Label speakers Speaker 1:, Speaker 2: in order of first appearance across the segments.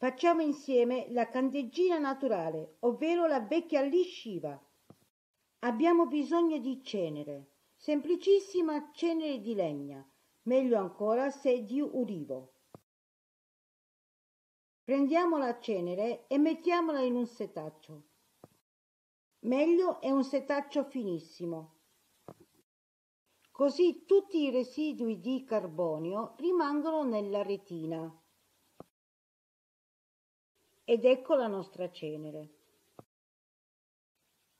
Speaker 1: Facciamo insieme la candeggina naturale, ovvero la vecchia lisciva. Abbiamo bisogno di cenere, semplicissima cenere di legna, meglio ancora se di ulivo. Prendiamo la cenere e mettiamola in un setaccio. Meglio è un setaccio finissimo. Così tutti i residui di carbonio rimangono nella retina. Ed ecco la nostra cenere.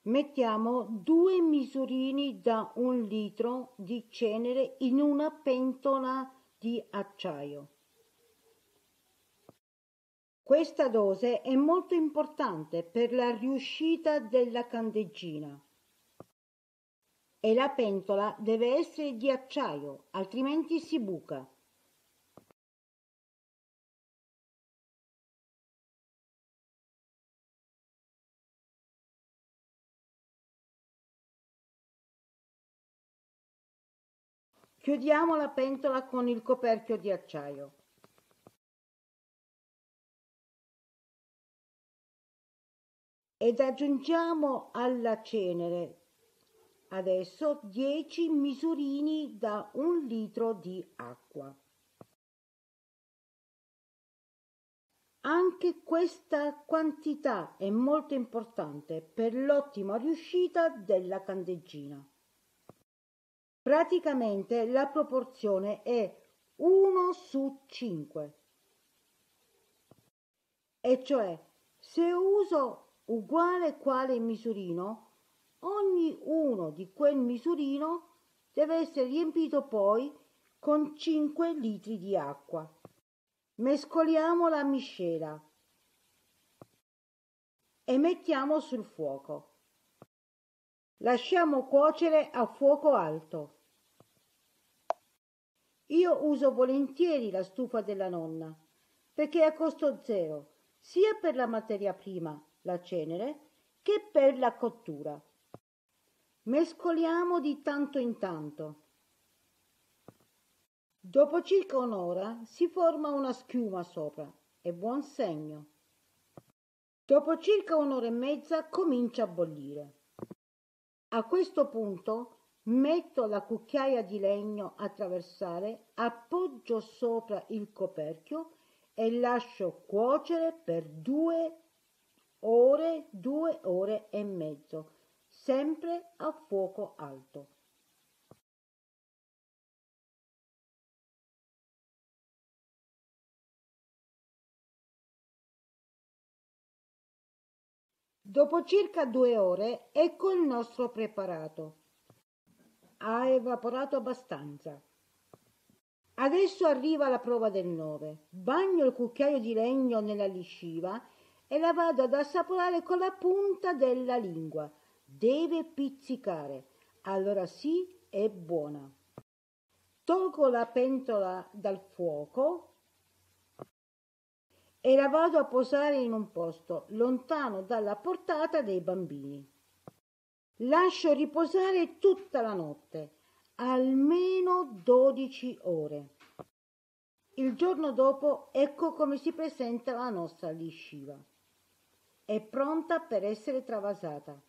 Speaker 1: Mettiamo due misurini da un litro di cenere in una pentola di acciaio. Questa dose è molto importante per la riuscita della candeggina. E la pentola deve essere di acciaio, altrimenti si buca. Chiudiamo la pentola con il coperchio di acciaio. Ed aggiungiamo alla cenere adesso 10 misurini da un litro di acqua. Anche questa quantità è molto importante per l'ottima riuscita della candeggina. Praticamente la proporzione è 1 su 5. E cioè, se uso uguale quale misurino, ogni uno di quel misurino deve essere riempito poi con 5 litri di acqua. Mescoliamo la miscela e mettiamo sul fuoco. Lasciamo cuocere a fuoco alto. Io uso volentieri la stufa della nonna perché è a costo zero sia per la materia prima, la cenere, che per la cottura. Mescoliamo di tanto in tanto. Dopo circa un'ora si forma una schiuma sopra, è buon segno. Dopo circa un'ora e mezza comincia a bollire. A questo punto metto la cucchiaia di legno a traversare, appoggio sopra il coperchio e lascio cuocere per due ore, due ore e mezzo, sempre a fuoco alto. Dopo circa due ore ecco il nostro preparato. Ha evaporato abbastanza. Adesso arriva la prova del nove. Bagno il cucchiaio di legno nella lisciva e la vado ad assaporare con la punta della lingua. Deve pizzicare. Allora sì, è buona. Tolgo la pentola dal fuoco e la vado a posare in un posto lontano dalla portata dei bambini. Lascio riposare tutta la notte, almeno 12 ore. Il giorno dopo ecco come si presenta la nostra lisciva. È pronta per essere travasata.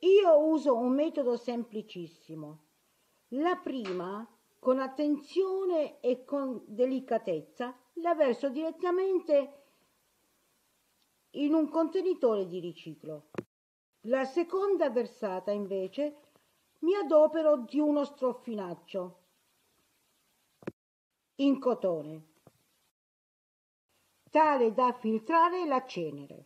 Speaker 1: Io uso un metodo semplicissimo. La prima, con attenzione e con delicatezza, la verso direttamente in un contenitore di riciclo. La seconda versata, invece, mi adopero di uno stroffinaccio in cotone, tale da filtrare la cenere.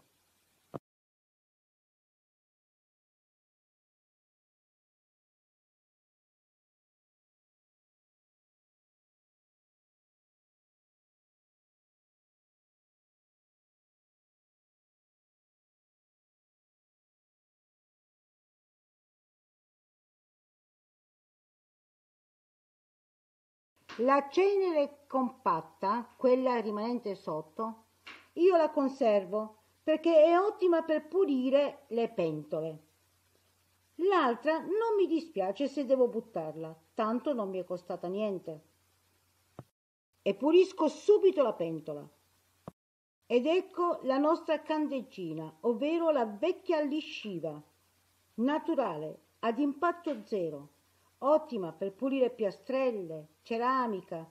Speaker 1: La cenere compatta, quella rimanente sotto, io la conservo perché è ottima per pulire le pentole. L'altra non mi dispiace se devo buttarla, tanto non mi è costata niente. E pulisco subito la pentola. Ed ecco la nostra candeggina, ovvero la vecchia lisciva, naturale, ad impatto zero, ottima per pulire piastrelle, ceramica,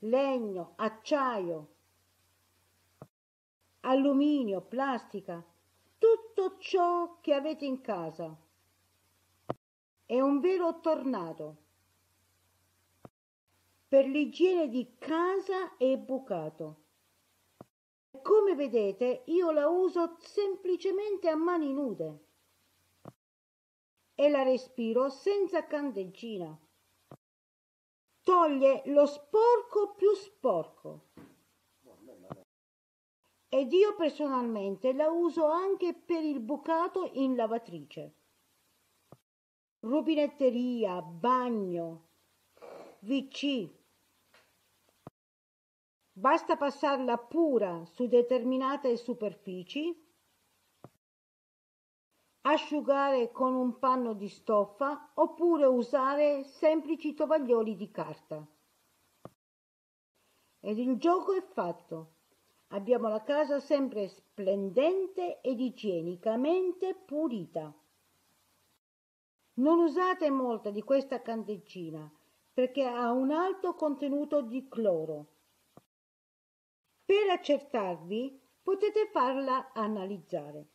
Speaker 1: legno, acciaio, alluminio, plastica, tutto ciò che avete in casa. È un vero tornado per l'igiene di casa e bucato. Come vedete io la uso semplicemente a mani nude e la respiro senza candeggina. Toglie lo sporco più sporco. Ed io personalmente la uso anche per il bucato in lavatrice. Rubinetteria, bagno, VC, Basta passarla pura su determinate superfici, asciugare con un panno di stoffa oppure usare semplici tovaglioli di carta. Ed il gioco è fatto. Abbiamo la casa sempre splendente ed igienicamente pulita. Non usate molta di questa candeggina perché ha un alto contenuto di cloro per accertarvi potete farla analizzare.